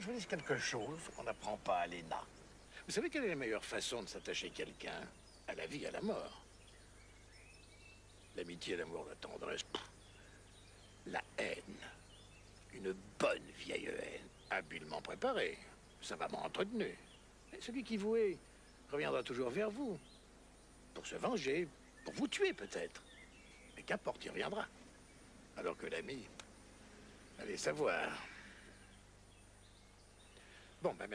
je vous dise quelque chose qu'on n'apprend pas à l'ENA. Vous savez quelle est la meilleure façon de s'attacher quelqu'un À la vie, à la mort? L'amitié, l'amour, la tendresse. La haine. Une bonne vieille haine, habilement préparée, savamment entretenue. Et celui qui vous hait reviendra toujours vers vous. Pour se venger, pour vous tuer peut-être. Mais qu'importe, il reviendra. Alors que l'ami, allez savoir. Bon, ben